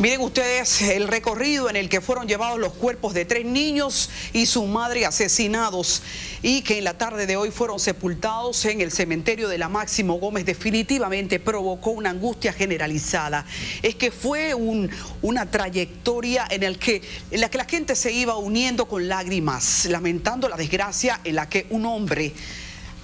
Miren ustedes el recorrido en el que fueron llevados los cuerpos de tres niños y su madre asesinados y que en la tarde de hoy fueron sepultados en el cementerio de la Máximo Gómez definitivamente provocó una angustia generalizada. Es que fue una trayectoria en, que, en la que la gente se iba uniendo con lágrimas, lamentando la desgracia en la que un hombre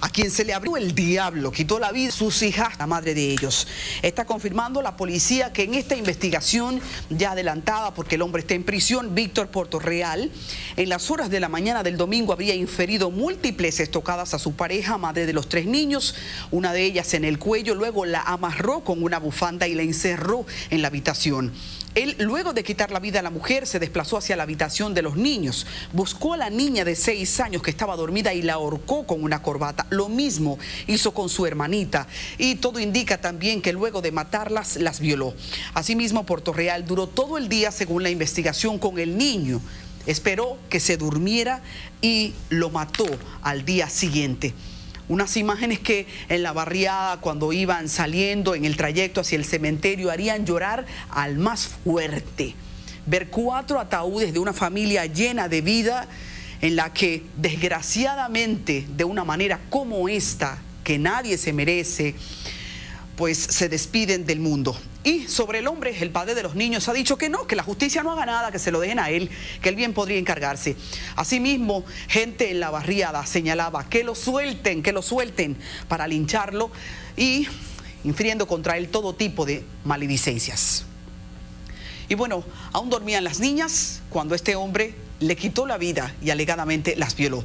a quien se le abrió el diablo, quitó la vida sus hijas, la madre de ellos. Está confirmando la policía que en esta investigación ya adelantada, porque el hombre está en prisión, Víctor Real, en las horas de la mañana del domingo habría inferido múltiples estocadas a su pareja, madre de los tres niños, una de ellas en el cuello, luego la amarró con una bufanda y la encerró en la habitación. Él, luego de quitar la vida a la mujer, se desplazó hacia la habitación de los niños. Buscó a la niña de seis años que estaba dormida y la ahorcó con una corbata. Lo mismo hizo con su hermanita. Y todo indica también que luego de matarlas, las violó. Asimismo, Puerto Real duró todo el día, según la investigación, con el niño. Esperó que se durmiera y lo mató al día siguiente unas imágenes que en la barriada cuando iban saliendo en el trayecto hacia el cementerio harían llorar al más fuerte. Ver cuatro ataúdes de una familia llena de vida en la que desgraciadamente de una manera como esta, que nadie se merece, pues se despiden del mundo. Y sobre el hombre, el padre de los niños ha dicho que no, que la justicia no haga nada, que se lo dejen a él, que él bien podría encargarse. Asimismo, gente en la barriada señalaba que lo suelten, que lo suelten para lincharlo y infiriendo contra él todo tipo de maledicencias. Y bueno, aún dormían las niñas cuando este hombre le quitó la vida y alegadamente las violó.